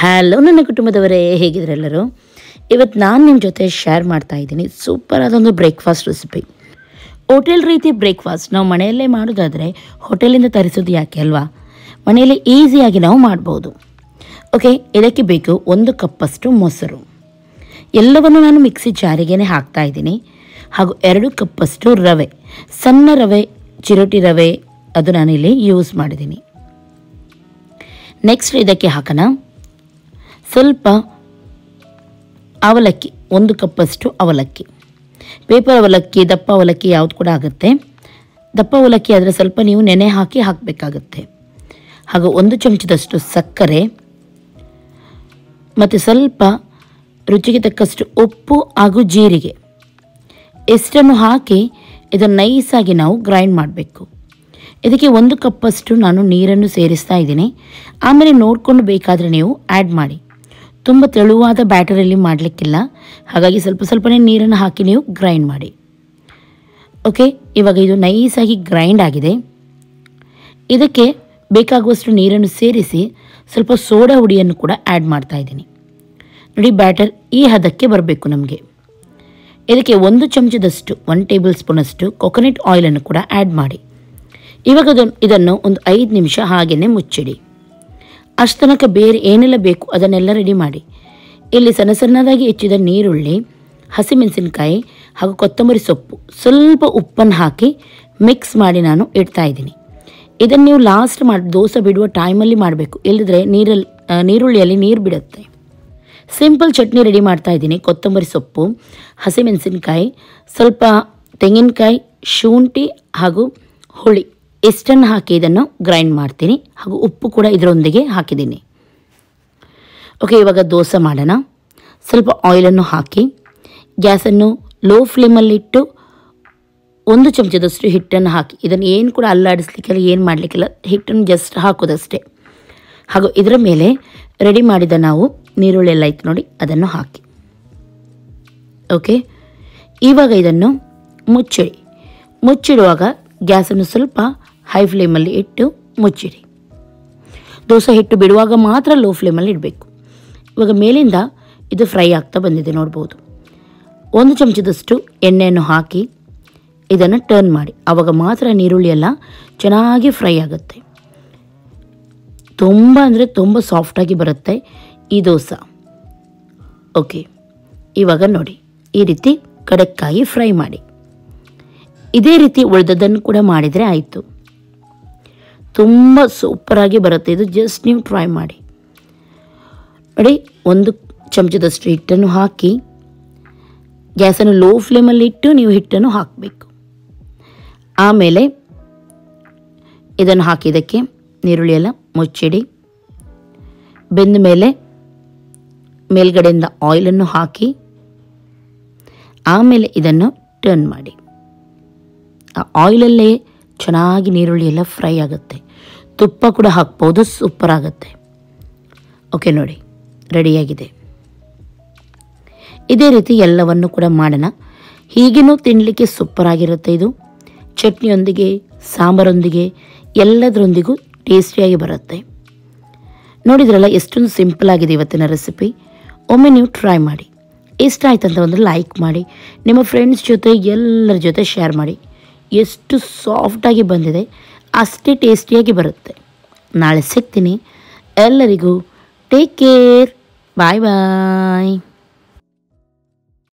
Hello ನನ್ನ ಕುಟುಂಬದವರೇ ಹೇಗಿದ್ರೆಲ್ಲರೂ ಇವತ್ತು ನಾನು ನಿಮ್ಮ ಜೊತೆ ಶೇರ್ ಮಾಡ್ತಾ ಇದ್ದೀನಿ. ಸೂಪರ್ ಆದೊಂದು ಬ್ರೇಕ್ಫಾಸ್ಟ್ ರೆಸಿಪಿ ಹೋಟೆಲ್ ರೀತಿ ಬ್ರೇಕ್ಫಾಸ್ಟ್ ನಾವು ಮನೆಯಲ್ಲೇ ಮಾಡೋದಾದರೆ ಹೋಟೆಲಿಂದ ತರಿಸೋದು ಯಾಕೆ ಅಲ್ವಾ? ಮನೆಯಲ್ಲಿ ಈಸಿಯಾಗಿ ನಾವು ಮಾಡ್ಬೋದು. ಓಕೆ ಇದಕ್ಕೆ ಬೇಕು ಒಂದು ಕಪ್ಪಷ್ಟು ಮೊಸರು. ಎಲ್ಲವನ್ನು ನಾನು ಮಿಕ್ಸಿ ಜಾರಿಗೆನೇ ಹಾಕ್ತಾ ಇದ್ದೀನಿ. ಹಾಗೂ ಎರಡು ಕಪ್ಪಷ್ಟು ರವೆ. ಸಣ್ಣ ರವೆ, ಚಿರೋಟಿ ರವೆ, ಅದು ನಾನಿಲ್ಲಿ ಯೂಸ್ ಮಾಡಿದ್ದೀನಿ. ನೆಕ್ಸ್ಟ್ ಇದಕ್ಕೆ ಹಾಕೋಣ. ಸ್ವಲ್ಪ ಅವಲಕ್ಕಿ, ಒಂದು ಕಪ್ಪಷ್ಟು ಅವಲಕ್ಕಿ. ಪೇಪರ್ ಅವಲಕ್ಕಿ, ದಪ್ಪ ಅವಲಕ್ಕಿ ಯಾವುದು ಕೂಡ ಆಗುತ್ತೆ. ದಪ್ಪ ಅವಲಕ್ಕಿ ಆದರೆ ಸ್ವಲ್ಪ ನೀವು ನೆನೆ ಹಾಕಿ ಹಾಕಬೇಕಾಗತ್ತೆ. ಹಾಗೂ ಒಂದು ಚಮಚದಷ್ಟು ಸಕ್ಕರೆ, ಮತ್ತು ಸ್ವಲ್ಪ ರುಚಿಗೆ ತಕ್ಕಷ್ಟು ಉಪ್ಪು ಹಾಗೂ ಜೀರಿಗೆ. ಇಷ್ಟನ್ನು ಹಾಕಿ ಇದನ್ನು ನೈಸಾಗಿ ನಾವು ಗ್ರೈಂಡ್ ಮಾಡಬೇಕು. ಇದಕ್ಕೆ ಒಂದು ಕಪ್ಪಷ್ಟು ನಾನು ನೀರನ್ನು ಸೇರಿಸ್ತಾ ಇದ್ದೀನಿ. ಆಮೇಲೆ ನೋಡಿಕೊಂಡು ಬೇಕಾದರೆ ನೀವು ಆ್ಯಡ್ ಮಾಡಿ. ತುಂಬ ತೆಳುವಾದ ಬ್ಯಾಟರಲ್ಲಿ ಮಾಡಲಿಕ್ಕಿಲ್ಲ. ಹಾಗಾಗಿ ಸ್ವಲ್ಪ ಸ್ವಲ್ಪನೇ ನೀರನ್ನು ಹಾಕಿ ನೀವು ಗ್ರೈಂಡ್ ಮಾಡಿ. ಓಕೆ, ಇವಾಗ ಇದು ನೈಸಾಗಿ ಗ್ರೈಂಡ್ ಆಗಿದೆ. ಇದಕ್ಕೆ ಬೇಕಾಗುವಷ್ಟು ನೀರನ್ನು ಸೇರಿಸಿ ಸ್ವಲ್ಪ ಸೋಡಾ ಹುಡಿಯನ್ನು ಕೂಡ ಆ್ಯಡ್ ಮಾಡ್ತಾ ಇದ್ದೀನಿ. ನೋಡಿ, ಬ್ಯಾಟರ್ ಈ ಹದಕ್ಕೆ ಬರಬೇಕು ನಮಗೆ. ಇದಕ್ಕೆ ಒಂದು ಚಮಚದಷ್ಟು ಒನ್ ಟೇಬಲ್ ಸ್ಪೂನಷ್ಟು ಕೊಕೊನಟ್ ಆಯಿಲನ್ನು ಕೂಡ ಆ್ಯಡ್ ಮಾಡಿ. ಇವಾಗ ಇದನ್ನು ಒಂದು ಐದು ನಿಮಿಷ ಹಾಗೆಯೇ ಮುಚ್ಚಿಡಿ. ಅಷ್ಟು ತನಕ ಬೇರೆ ಏನೆಲ್ಲ ಬೇಕು ಅದನ್ನೆಲ್ಲ ರೆಡಿ ಮಾಡಿ. ಇಲ್ಲಿ ಸಣ್ಣ ಸಣ್ಣದಾಗಿ ಹೆಚ್ಚಿದ ನೀರುಳ್ಳಿ ಹಸಿಮೆಣಸಿನಕಾಯಿ ಹಾಗೂ ಕೊತ್ತಂಬರಿ ಸೊಪ್ಪು. ಸ್ವಲ್ಪ ಉಪ್ಪನ್ನು ಹಾಕಿ ಮಿಕ್ಸ್ ಮಾಡಿ ನಾನು ಇಡ್ತಾ ಇದ್ದೀನಿ. ಇದನ್ನು ನೀವು ಲಾಸ್ಟ್ ಮಾಡಿ ದೋಸೆ ಬಿಡುವ ಟೈಮಲ್ಲಿ ಮಾಡಬೇಕು. ಇಲ್ಲದ್ರೆ ನೀರಲ್ಲಿ ನೀರುಳ್ಳಿಯಲ್ಲಿ ನೀರು ಬಿಡುತ್ತೆ. ಸಿಂಪಲ್ ಚಟ್ನಿ ರೆಡಿ ಮಾಡ್ತಾ ಇದ್ದೀನಿ. ಕೊತ್ತಂಬರಿ ಸೊಪ್ಪು ಹಸಿಮೆಣಸಿನಕಾಯಿ ಸ್ವಲ್ಪ ತೆಂಗಿನಕಾಯಿ, ಶುಂಠಿ ಹಾಗೂ ಹುಳಿ. ಇಷ್ಟನ್ನು ಹಾಕಿ ಇದನ್ನು ಗ್ರೈಂಡ್ ಮಾಡ್ತೀನಿ ಹಾಗೂ ಉಪ್ಪು ಕೂಡ ಇದರೊಂದಿಗೆ ಹಾಕಿದ್ದೀನಿ. ಓಕೆ, ಇವಾಗ ದೋಸೆ ಮಾಡೋಣ. ಸ್ವಲ್ಪ ಆಯಿಲನ್ನು ಹಾಕಿ, ಗ್ಯಾಸನ್ನು ಲೋ ಫ್ಲೇಮಲ್ಲಿಟ್ಟು ಒಂದು ಚಮಚದಷ್ಟು ಹಿಟ್ಟನ್ನು ಹಾಕಿ, ಇದನ್ನು ಏನು ಕೂಡ ಅಲ್ಲಾಡಿಸ್ಲಿಕ್ಕೆಲ್ಲ, ಏನು ಮಾಡಲಿಕ್ಕಿಲ್ಲ, ಹಿಟ್ಟನ್ನು ಜಸ್ಟ್ ಹಾಕೋದಷ್ಟೇ. ಹಾಗೂ ಇದರ ಮೇಲೆ ರೆಡಿ ಮಾಡಿದ ನಾವು ನೀರುಳ್ಳಿ ಎಲ್ಲ ಇತ್ತು ನೋಡಿ, ಅದನ್ನು ಹಾಕಿ. ಓಕೆ, ಇವಾಗ ಇದನ್ನು ಮುಚ್ಚಿಡಿ. ಮುಚ್ಚಿಡುವಾಗ ಗ್ಯಾಸನ್ನು ಸ್ವಲ್ಪ ಹೈ ಫ್ಲೇಮಲ್ಲಿ ಇಟ್ಟು ಮುಚ್ಚಿಡಿ. ದೋಸೆ ಹಿಟ್ಟು ಬಿಡುವಾಗ ಮಾತ್ರ ಲೋ ಫ್ಲೇಮಲ್ಲಿ ಇಡಬೇಕು. ಇವಾಗ ಮೇಲಿಂದ ಇದು ಫ್ರೈ ಆಗ್ತಾ ಬಂದಿದೆ, ನೋಡ್ಬೋದು. ಒಂದು ಚಮಚದಷ್ಟು ಎಣ್ಣೆಯನ್ನು ಹಾಕಿ ಇದನ್ನು ಟರ್ನ್ ಮಾಡಿ. ಆವಾಗ ಮಾತ್ರ ನೀರುಳ್ಳಿ ಎಲ್ಲ ಚೆನ್ನಾಗಿ ಫ್ರೈ ಆಗುತ್ತೆ. ತುಂಬ ಅಂದರೆ ತುಂಬ ಸಾಫ್ಟಾಗಿ ಬರುತ್ತೆ ಈ ದೋಸೆ. ಓಕೆ, ಇವಾಗ ನೋಡಿ, ಈ ರೀತಿ ಕಡಕ್ಕಾಗಿ ಫ್ರೈ ಮಾಡಿ. ಇದೇ ರೀತಿ ಉಳಿದದ್ದನ್ನು ಕೂಡ ಮಾಡಿದರೆ ಆಯಿತು. ತುಂಬ ಸೂಪರಾಗಿ ಬರುತ್ತೆ. ಇದು ಜಸ್ಟ್ ನೀವು ಟ್ರೈ ಮಾಡಿ. ನೋಡಿ, ಒಂದು ಚಮಚದಷ್ಟು ಹಿಟ್ಟನ್ನು ಹಾಕಿ, ಗ್ಯಾಸನ್ನು ಲೋ ಫ್ಲೇಮಲ್ಲಿ ಇಟ್ಟು ನೀವು ಹಿಟ್ಟನ್ನು ಹಾಕಬೇಕು. ಆಮೇಲೆ ಇದನ್ನು ಹಾಕಿದ್ದಕ್ಕೆ ನೀರುಳ್ಳಿ ಎಲ್ಲ ಮುಚ್ಚಿಡಿ. ಬೆಂದ ಮೇಲೆ ಮೇಲ್ಗಡೆಯಿಂದ ಆಯಿಲನ್ನು ಹಾಕಿ, ಆಮೇಲೆ ಇದನ್ನು ಟರ್ನ್ ಮಾಡಿ. ಆ ಆಯಿಲಲ್ಲೇ ಚೆನ್ನಾಗಿ ನೀರುಳ್ಳಿ ಎಲ್ಲ ಫ್ರೈ ಆಗುತ್ತೆ. ತುಪ್ಪ ಕೂಡ ಹಾಕ್ಬೋದು ಸೂಪರ್ ಆಗುತ್ತೆ. ಓಕೆ ನೋಡಿ. ರೆಡಿಯಾಗಿದೆ ಇದೇ ರೀತಿ ಎಲ್ಲವನ್ನು ಕೂಡ ಮಾಡೋಣ. ಹೀಗೇನೂ ತಿನ್ನಲಿಕ್ಕೆ ಸೂಪರ್ ಆಗಿರುತ್ತೆ ಇದು. ಚಟ್ನಿಯೊಂದಿಗೆ, ಸಾಂಬಾರೊಂದಿಗೆ, ಎಲ್ಲದರೊಂದಿಗೂ ಟೇಸ್ಟಿಯಾಗಿ ಬರುತ್ತೆ. ನೋಡಿದ್ರಲ್ಲ, ಎಷ್ಟೊಂದು ಸಿಂಪಲ್ ಆಗಿದೆ ಇವತ್ತಿನ ರೆಸಿಪಿ ಒಮ್ಮೆ ನೀವು ಟ್ರೈ ಮಾಡಿ. ಇಷ್ಟ ಆಯ್ತಂತ ಒಂದು ಲೈಕ್ ಮಾಡಿ. ನಿಮ್ಮ ಫ್ರೆಂಡ್ಸ್ ಜೊತೆ, ಎಲ್ಲರ ಜೊತೆ ಶೇರ್ ಮಾಡಿ. ಎಷ್ಟು ಸಾಫ್ಟಾಗಿ ಬಂದಿದೆ ಅಷ್ಟೇ ಟೇಸ್ಟಿಯಾಗಿ ಬರುತ್ತೆ. ನಾಳೆ ಸಿಗ್ತೀನಿ. ಎಲ್ಲರಿಗೂ ಟೇಕ್ ಕೇರ್ ಬಾಯ್ ಬಾಯ್